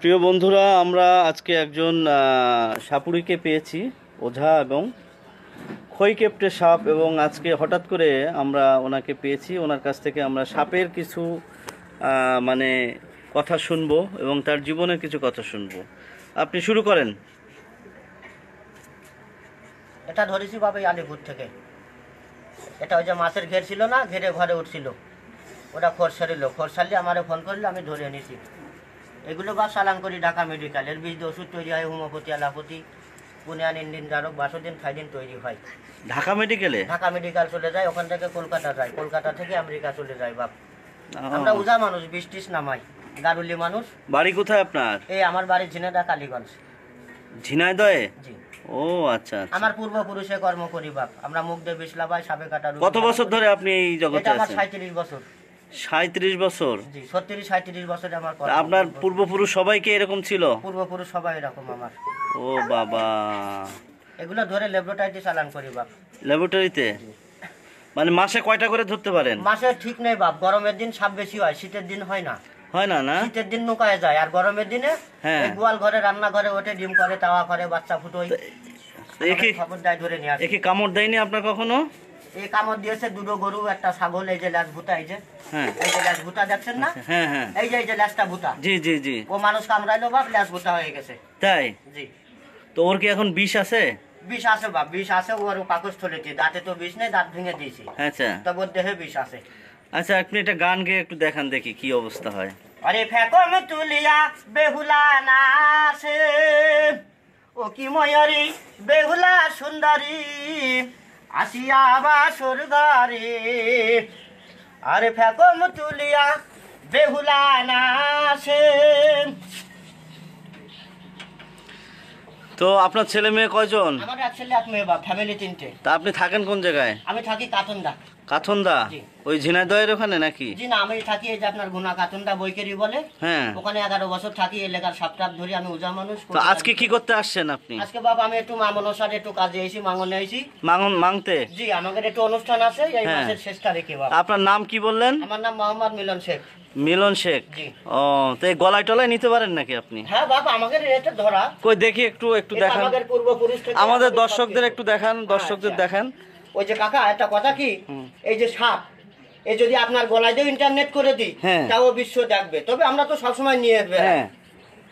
প্রিয় বন্ধুরা, আমরা আজকে একজন সাপুড়িকে পেয়েছি, ওঝা এবং খই কেপটে সাপ এবং আজকে হঠাৎ করে আমরা ওনাকে পেয়েছি। ওনার কাছ থেকে আমরা সাপের কিছু মানে কথা শুনব এবং তার জীবনের কিছু কথা শুনব। আপনি শুরু করেন। এটা ধরেছি বাবা আলিপুর থেকে। এটা ওই যে মাছের ঘের ছিল না, ঘেরে ঘরে উঠছিল। ওটা খোর সারিল। খোর সারলে আমারে ফোন করলে, আমি ধরে এনেছি। এগুলো বা সালান করি ঢাকা মেডিকেল। এর বীজ দিয়ে ওষুধ তৈরি হয় হোমিওপ্যাথি অ্যালোপ্যাথি পুনিয়ান ইন্ডিন দ্বারক বাসোদিন থাইদিন তৈরি হয়। ঢাকা মেডিকেলে? ঢাকা মেডিকেল চলে যায় ওখান থেকে কলকাতা যায়। কলকাতা থেকে আমেরিকা চলে যায় বাপ। আমরা উজা মানুষ বৃষ্টিস নামাই গারুলি মানুষ। বাড়ি কোথায় আপনার? এই আমার বাড়ি ঝিনেদা কালীগঞ্জ। ঝিনাইদয়ে জি। ও আচ্ছা আচ্ছা। আমার পূর্বপুরুষে কর্ম করি বাপ। আমরা মুখ দিয়ে বিশলাবাই সাবে কাটা কত বছর ধরে আপনি এই জগতে এটা আমার আছেন? সাঁত্রিশ বছর। সাঁত্রিশ বছর। জি ছত্রিশ সাঁত্রিশ বছরে আমার কর্ম। আপনার পূর্বপুরুষ সবাইকে এরকম ছিল? পূর্বপুরুষ সবাই এরকম আমার। ও বাবা। এগুলো ধরে ল্যাবরেটরিতে চালান করি বাপ। ল্যাবরেটরিতে? মানে মাসে কয়টা করে ধরতে পারেন? মাসে ঠিক নেই বাপ গরমের দিন সাপ বেশি হয় শীতের দিন হয় না। হয় না না? শীতের দিন নুকায় যায় আর গরমের দিনে হ্যাঁ। এই গোয়াল ঘরে রান্না ঘরে ওঠে ডিম করে তাওয়া করে বাচ্চা ফুটোই একে খবর দেয় ধরে নিয়ে আসে। একে কামড় দেয়নি আপনার কখনো? এই কামড় দিয়েছে দুটো গরু একটা ছাগল এই যে ল্যাস ভুতা এই যে। হ্যাঁ। এই যে ল্যাস ভুতা দেখছেন না? হ্যাঁ হ্যাঁ। এই যে এই যে ভুতা। জি জি জি। ও মানুষ কামড়াইলো বাপ ভুতা হয়ে গেছে। তাই? জি। তো ওর কি এখন বিষ আছে? বিষ আছে বাপ বিষ আছে ওর দাঁতে তো বিষ নেই দাঁত ভেঙে দিয়েছি। আচ্ছা। তবে দেহে বিষ আছে। আচ্ছা আপনি একটা গান গেয়ে একটু দেখান দেখি কি অবস্থা হয়। আরে ফেকম তুলিয়া বেহুলা নাচে। ও কি ময়ূরী বেহুলা সুন্দরী। আসিয়া বাসর ঘরে আরে ফেকম তুলিয়া বেহুলা নাসে তো আপনার ছেলে মেয়ে কয়জন? আমার এক ছেলে এক মেয়ে বাপ ফ্যামিলি তিনটে। তা আপনি থাকেন কোন জায়গায়? আমি থাকি কাতন্দা কাথনদা। ওই ঝিনাইদয়ের ওখানে নাকি? জি না আমি থাকি এই যে আপনার গুনা বইকেরি বলে হ্যাঁ। ওখানে এগারো বছর থাকি এলাকার সাপ টাপ ধরি আমি উজা মানুষ তো আজকে কি করতে আসছেন আপনি? আজকে বাবা আমি একটু মামন সাথে একটু কাজে এসেছি মাঙ্গনে এসেছি মাঙন মাংতে জি আমাদের একটু অনুষ্ঠান আছে এই হ্যাঁ। মাসের শেষ তারিখে বাবা আপনার নাম কি বললেন? আমার নাম মোহাম্মদ মিলন শেখ। মিলন শেখ। ও তো এই গলায় টলায় নিতে পারেন নাকি আপনি? হ্যাঁ বাবা আমাদের এটা ধরা। কই দেখি একটু একটু দেখান। আমাদের পূর্বপুরুষ আমাদের দর্শকদের একটু দেখান দর্শকদের আচ্ছা। দেখান। ওই যে কাকা একটা কথা কি। এই যে সাপ এ যদি আপনার গলায় দিয়ে ইন্টারনেট করে দিই হ্যাঁ। তাও বিশ্ব দেখবে তবে আমরা তো সবসময় নিয়ে। হ্যাঁ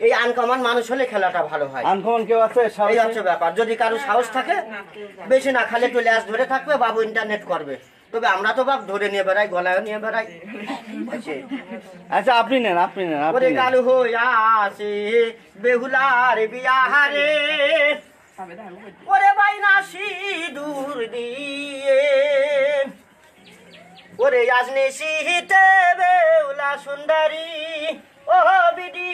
এই আনকমন মানুষ হলে খেলাটা ভালো হয় আনকমন কেউ আছে এই? হচ্ছে ব্যাপার যদি কারও সাহস থাকে বেশি না খালি একটু ল্যাস ধরে থাকবে বাবু ইন্টারনেট করবে তবে আমরা তো বাপ ধরে নিয়ে বেড়াই গলায় নিয়ে বেড়াই। আচ্ছা আপনি নেন আপনি নেন ওরে। কালু হইয়া আসে বেহুলার বিয়াহারে ওরে বাইনা সিঁদুর দিয়ে ওরে আজনে সিহিতে বেহুলা সুন্দরী ও বিডি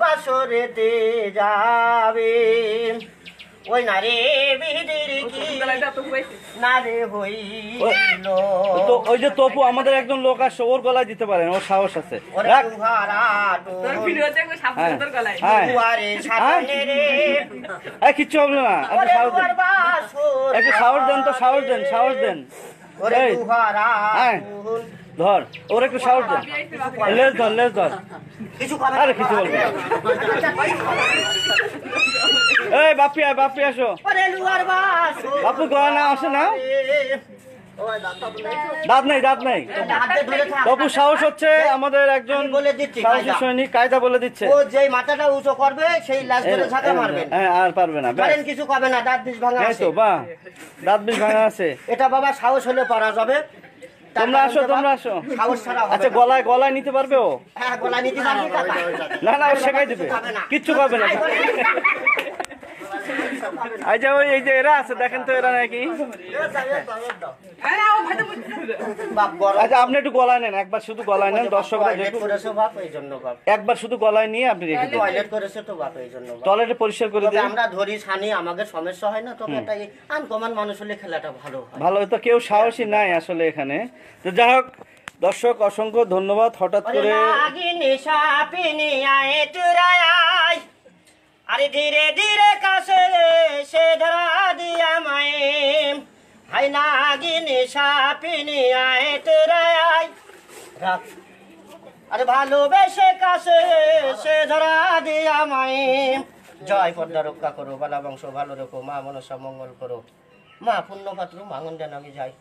বাসরেতে যাবে। ওই না রে বিডির কি না রে হইল। তো ওই যে তপু আমাদের একজন লোক আসছে ওর গলায় দিতে পারেন ওর সাহস আছে। কিচ্ছু হবে না। একটু সাহস দেন। একটু সাহস দেন তো সাহস দেন সাহস দেন। ধর ওর একটু সাহস দেন লেজ ধর লেজ ধর। আরে কিছু বলবে না। এই বাপি আয় বাপি আসো। বাপু গলা না আসে না? দাঁত নাই দাঁত নাই। তপু সাহস হচ্ছে আমাদের একজন বলে দিচ্ছি, সাহসী। সৈনিক কায়দা বলে দিচ্ছে। ও যেই মাথাটা উঁচু করবে সেই লাশ ধরে ঝাঁকা মারবেন হ্যাঁ আর পারবে না ব্যাস। কিছু কবে না দাঁত বিষ ভাঙা আছে। তো বাহ দাঁত বেশ ভাঙা আছে। এটা বাবা সাহস হলে পারা যাবে। তোমরা আসো তোমরা আসো। সাহস আচ্ছা গলায় গলায় নিতে পারবে ও? হ্যাঁ গলা নিতে পারবি? না না ও শেখাই দেবে। কিচ্ছু পাবে না। এই যে ওই এই যে এরা আছে দেখেন তো এরা নাকি। আচ্ছা আপনি একটু গলায় নেন একবার শুধু গলায় নেন দর্শকরা একবার শুধু গলায় নিয়ে আপনি রেখে টয়লেট করেছে তো বাপ এই জন্য। টয়লেটে পরিষ্কার করে দিন। আমরা ধরি ছানি আমাদের সমস্যা হয় না তবে একটা আনকমন মানুষ হলে খেলাটা ভালো হয়। ভালো তো কেউ সাহসী নাই আসলে এখানে। তো যাই হোক দর্শক অসংখ্য ধন্যবাদ। হঠাৎ করে আরে ধীরে ধীরে কাছে সে ধরা দিয়া মায়ে হাই নাগিনী সাপিনী, আয় চুরায় আয়। আরে ভালোবেসে কাছে সে ধরা দিয়া মাই জয় পদ্মা রক্ষা করো, বালা বংশ ভালো রেখো, মা মনসা মঙ্গল করো। মা পুণ্যপাত্র মাঙ্গন যেন আমি যাই।